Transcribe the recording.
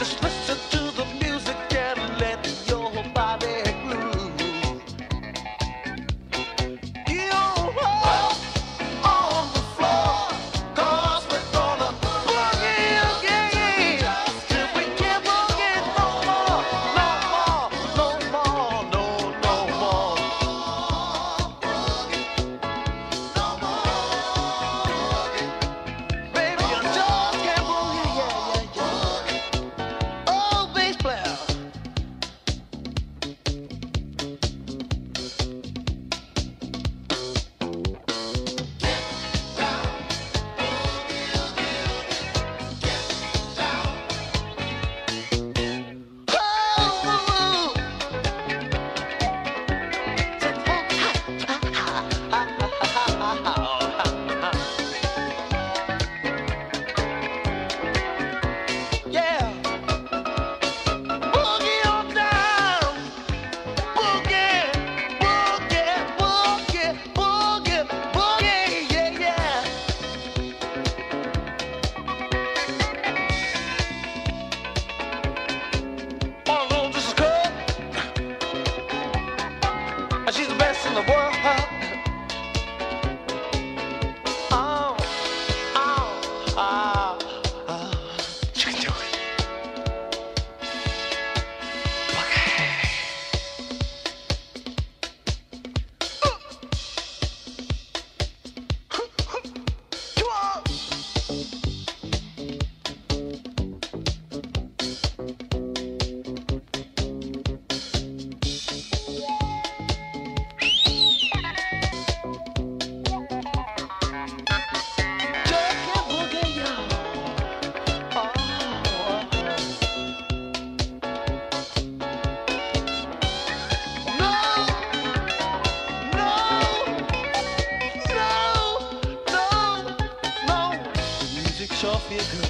Just listen. the world. off your good.